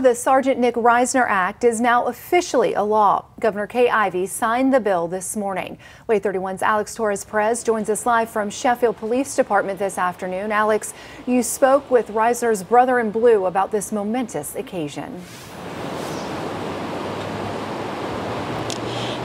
The Sergeant Nick Risner Act is now officially a law. Governor Kay Ivey signed the bill this morning. WAAY 31's Alex Torres Perez joins us live from Sheffield Police Department this afternoon. Alex, you spoke with Risner's brother in blue about this momentous occasion.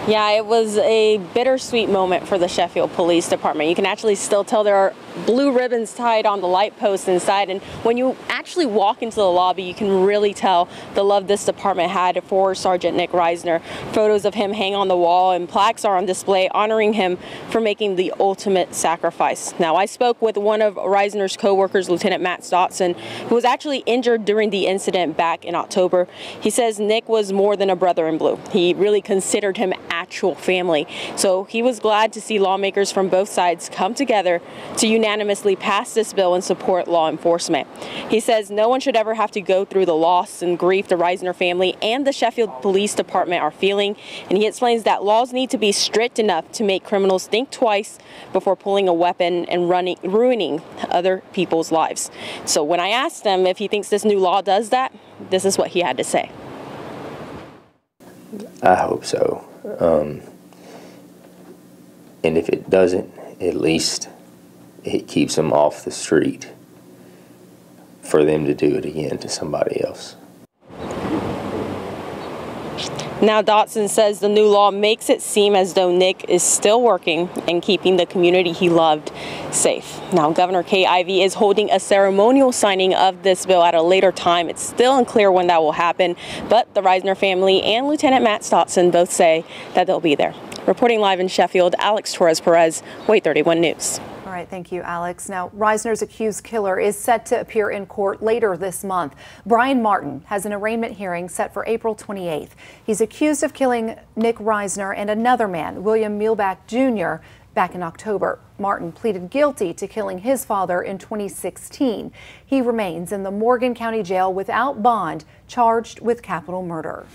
Yeah, it was a bittersweet moment for the Sheffield Police Department. You can actually still tell there are blue ribbons tied on the light posts inside. And when you actually walk into the lobby, you can really tell the love this department had for Sergeant Nick Risner. Photos of him hang on the wall and plaques are on display honoring him for making the ultimate sacrifice. Now, I spoke with one of Risner's co-workers, Lieutenant Matt Dotson, who was actually injured during the incident back in October. He says Nick was more than a brother in blue. He really considered him actual family. So he was glad to see lawmakers from both sides come together to unanimously pass this bill and support law enforcement. He says no one should ever have to go through the loss and grief the Risner family and the Sheffield Police Department are feeling. And he explains that laws need to be strict enough to make criminals think twice before pulling a weapon and running, ruining other people's lives. So when I asked him if he thinks this new law does that, this is what he had to say. I hope so. Um, and if it doesn't, at least it keeps them off the street for them to do it again to somebody else. Now, Dotson says the new law makes it seem as though Nick is still working and keeping the community he loved safe. Now, Governor Kay Ivey is holding a ceremonial signing of this bill at a later time. It's still unclear when that will happen, but the Risner family and Lieutenant Matt Dotson both say that they'll be there. Reporting live in Sheffield, Alex Torres Perez, WAAY 31 News. Right, thank you, Alex. Now, Risner's accused killer is set to appear in court later this month. Brian Martin has an arraignment hearing set for April 28th. He's accused of killing Nick Risner and another man, William Muehlbach Jr., back in October. Martin pleaded guilty to killing his father in 2016. He remains in the Morgan County Jail without bond, charged with capital murder.